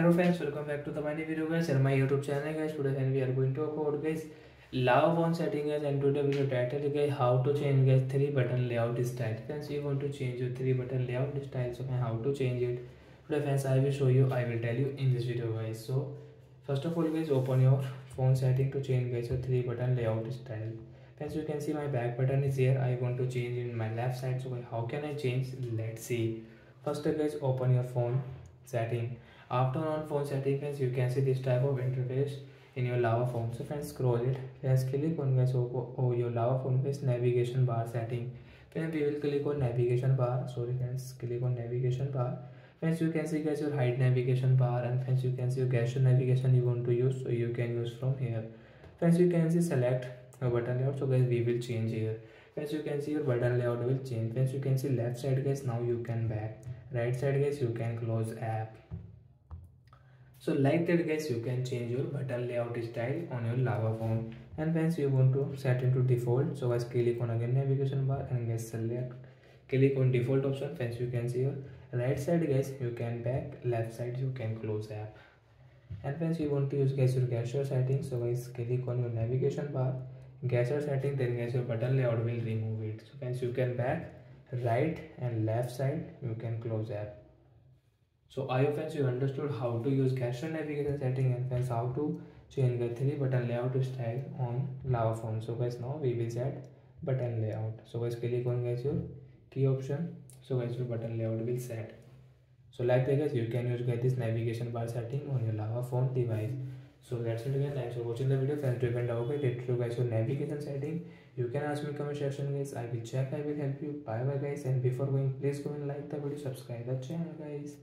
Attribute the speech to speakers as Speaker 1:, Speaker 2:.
Speaker 1: Hello friends, welcome back to the my video guys and my YouTube guys. Today and we are going to talk about guys lava phone setting guys and today video title guys how to change guys three button layout style. Friends, you want to change your three button layout style so how to change it. Today friends, I will show you. I will tell you in this video guys. So first of all guys, open your phone setting to change guys your three button layout style. Friends, you can see my back button is here. I want to change in my left side. So how can I change? Let's see. First guys, open your phone setting after on phone settings you can see this type of interface in your lava phone so friends scroll it let's click on guys oh, oh your lava phone guys navigation bar setting then we will click on navigation bar sorry friends click on navigation bar friends you can see guys your hide navigation bar and friends you can see your gesture navigation you want to use so you can use from here friends you can see select a button layout so guys we will change here friends you can see your button layout will change friends you can see left side guys now you can back right side guys you can close app so like that guys you can change your button layout style on your lava phone and once you want to set into default. So guys click on again navigation bar and guys select. Click on default option. Once you can see your right side guys you can back. Left side you can close app. And once you want to use guys your gesture settings. So guys click on your navigation bar. Gesture setting then guys your button layout will remove it. So once you can back right and left side you can close app so I hope friends you understood how to use gesture navigation setting and friends how to change the three button layout style on lava phone. So guys now we will set button layout. So guys click on guys your key option. So guys your button layout will set. So like that guys you can use guys this navigation bar setting on your lava phone device. So that's it again. Thanks for watching the video. Friends, depend how it to guys your navigation setting. You can ask me comment section guys. I will check. I will help you. Bye bye guys. And before going, please go and like the video, subscribe the channel guys.